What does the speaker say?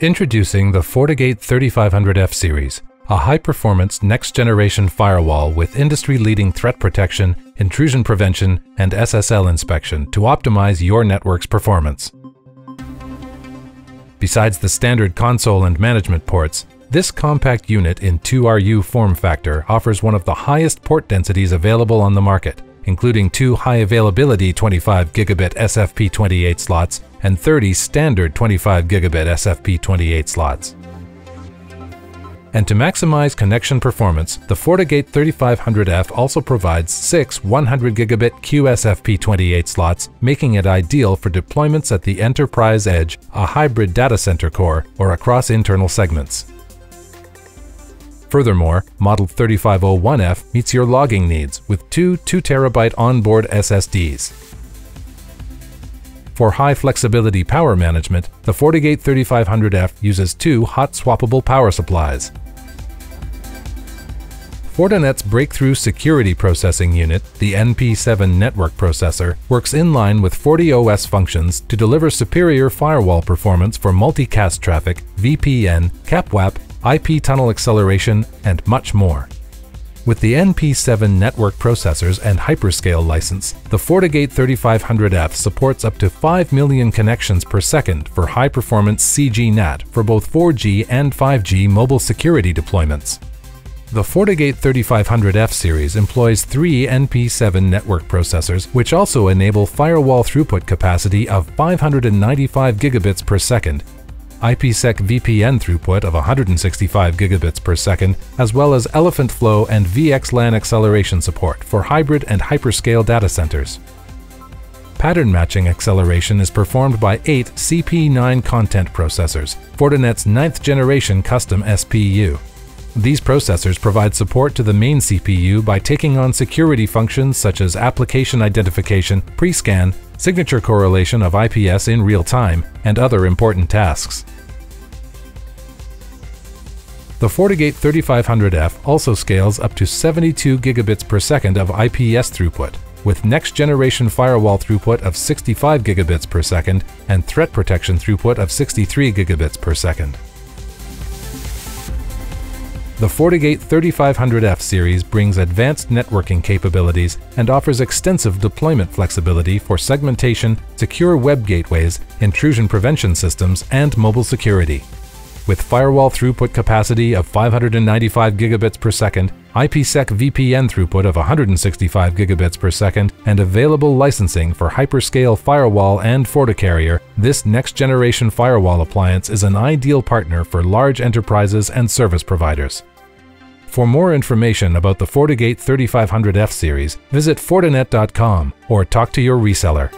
Introducing the FortiGate 3500F series, a high-performance next-generation firewall with industry-leading threat protection, intrusion prevention, and SSL inspection to optimize your network's performance. Besides the standard console and management ports, this compact unit in 2RU form factor offers one of the highest port densities available on the market, including two high-availability 25 gigabit SFP28 slots and 30 standard 25 gigabit SFP28 slots. And to maximize connection performance, the FortiGate 3500F also provides six 100 gigabit QSFP28 slots, making it ideal for deployments at the enterprise edge, a hybrid data center core, or across internal segments. Furthermore, Model 3501F meets your logging needs with two 2TB onboard SSDs. For high flexibility power management, the FortiGate 3500F uses two hot swappable power supplies. Fortinet's breakthrough security processing unit, the NP7 network processor, works in line with FortiOS functions to deliver superior firewall performance for multicast traffic, VPN, CAPWAP, IP tunnel acceleration, and much more. With the NP7 network processors and hyperscale license, the FortiGate 3500F supports up to 5 million connections per second for high-performance CGNAT for both 4G and 5G mobile security deployments. The FortiGate 3500F series employs three NP7 network processors, which also enable firewall throughput capacity of 595 gigabits per second IPsec VPN throughput of 165 gigabits per second, as well as Elephant Flow and VXLAN acceleration support for hybrid and hyperscale data centers. Pattern matching acceleration is performed by eight CP9 content processors, Fortinet's 9th generation custom SPU. These processors provide support to the main CPU by taking on security functions such as application identification, pre-scan, signature correlation of IPS in real time, and other important tasks. The FortiGate 3500F also scales up to 72 gigabits per second of IPS throughput, with next-generation firewall throughput of 65 gigabits per second and threat protection throughput of 63 gigabits per second. The FortiGate 3500F series brings advanced networking capabilities and offers extensive deployment flexibility for segmentation, secure web gateways, intrusion prevention systems, and mobile security. With firewall throughput capacity of 595 gigabits per second, IPsec VPN throughput of 165 gigabits per second, and available licensing for hyperscale firewall and FortiCarrier, this next-generation firewall appliance is an ideal partner for large enterprises and service providers. For more information about the FortiGate 3500F series, visit Fortinet.com or talk to your reseller.